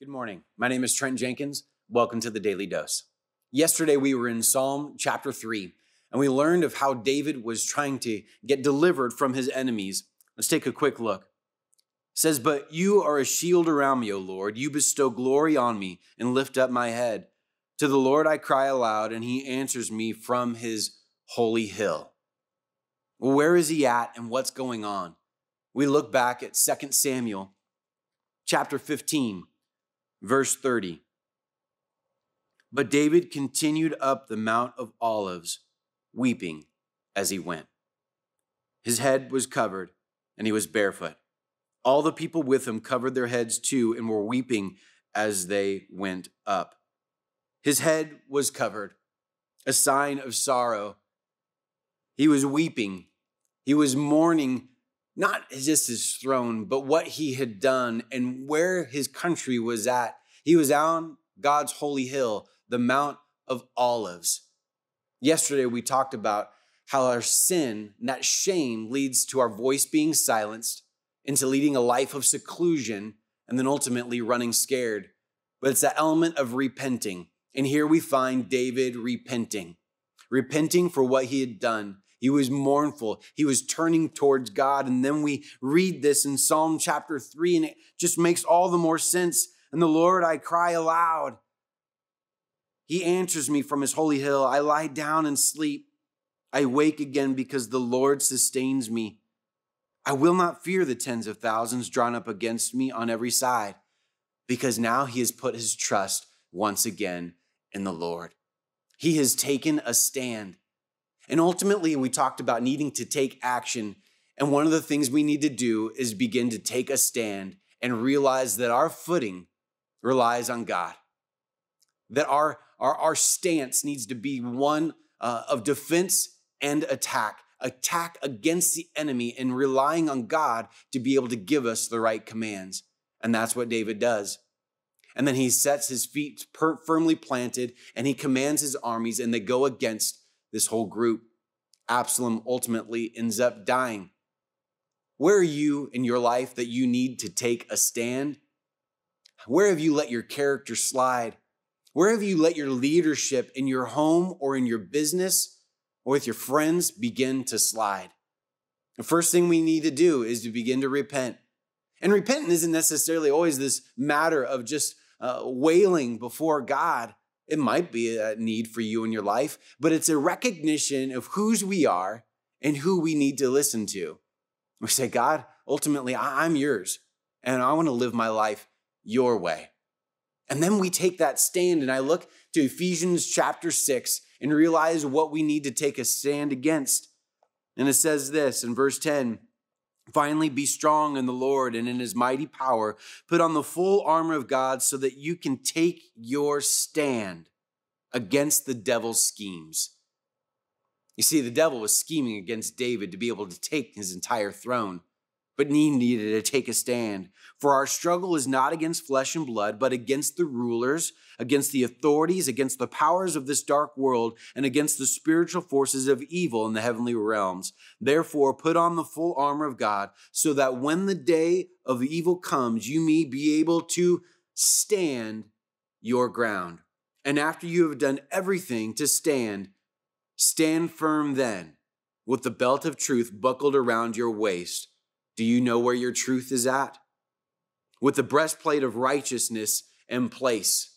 Good morning. My name is Trent Jenkins. Welcome to the Daily Dose. Yesterday we were in Psalm chapter 3, and we learned of how David was trying to get delivered from his enemies. Let's take a quick look. It says, But you are a shield around me, O Lord. You bestow glory on me and lift up my head. To the Lord I cry aloud, and he answers me from his holy hill. Well, where is he at and what's going on? We look back at 2 Samuel chapter 15 Verse 30. But David continued up the Mount of Olives, weeping as he went. His head was covered, and he was barefoot. All the people with him covered their heads too, and were weeping as they went up. His head was covered, a sign of sorrow. He was weeping. He was mourning not just his throne, but what he had done and where his country was at. He was on God's holy hill, the Mount of Olives. Yesterday, we talked about how our sin, that shame, leads to our voice being silenced, into leading a life of seclusion, and then ultimately running scared. But it's the element of repenting. And here we find David repenting, repenting for what he had done, he was mournful. He was turning towards God. And then we read this in Psalm chapter 3, and it just makes all the more sense. And the Lord, I cry aloud. He answers me from his holy hill. I lie down and sleep. I wake again because the Lord sustains me. I will not fear the tens of thousands drawn up against me on every side, because now he has put his trust once again in the Lord. He has taken a stand. And ultimately, we talked about needing to take action. And one of the things we need to do is begin to take a stand and realize that our footing relies on God. That our, our, our stance needs to be one uh, of defense and attack, attack against the enemy and relying on God to be able to give us the right commands. And that's what David does. And then he sets his feet per- firmly planted and he commands his armies and they go against this whole group. Absalom ultimately ends up dying. Where are you in your life that you need to take a stand? Where have you let your character slide? Where have you let your leadership in your home or in your business or with your friends begin to slide? The first thing we need to do is to begin to repent. And repenting isn't necessarily always this matter of just uh, wailing before God. It might be a need for you in your life, but it's a recognition of whose we are and who we need to listen to. We say, God, ultimately, I'm yours, and I want to live my life your way. And then we take that stand, and I look to Ephesians chapter 6 and realize what we need to take a stand against. And it says this in verse 10 Finally, be strong in the Lord and in his mighty power. Put on the full armor of God so that you can take your stand against the devil's schemes. You see, the devil was scheming against David to be able to take his entire throne but he needed to take a stand. For our struggle is not against flesh and blood, but against the rulers, against the authorities, against the powers of this dark world, and against the spiritual forces of evil in the heavenly realms. Therefore, put on the full armor of God, so that when the day of evil comes, you may be able to stand your ground. And after you have done everything to stand, stand firm then, with the belt of truth buckled around your waist do you know where your truth is at? With the breastplate of righteousness in place.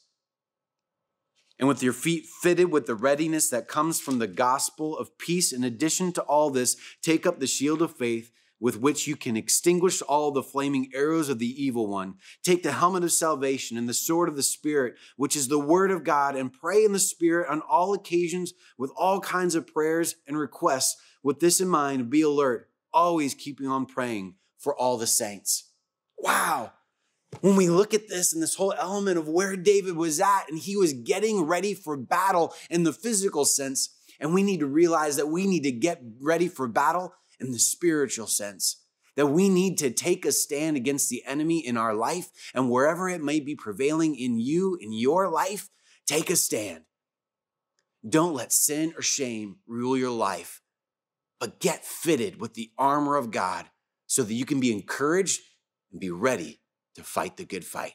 And with your feet fitted with the readiness that comes from the gospel of peace. In addition to all this, take up the shield of faith with which you can extinguish all the flaming arrows of the evil one. Take the helmet of salvation and the sword of the Spirit, which is the word of God, and pray in the Spirit on all occasions with all kinds of prayers and requests. With this in mind, be alert always keeping on praying for all the saints. Wow. When we look at this and this whole element of where David was at, and he was getting ready for battle in the physical sense, and we need to realize that we need to get ready for battle in the spiritual sense. That we need to take a stand against the enemy in our life, and wherever it may be prevailing in you, in your life, take a stand. Don't let sin or shame rule your life, but get fitted with the armor of God so that you can be encouraged and be ready to fight the good fight.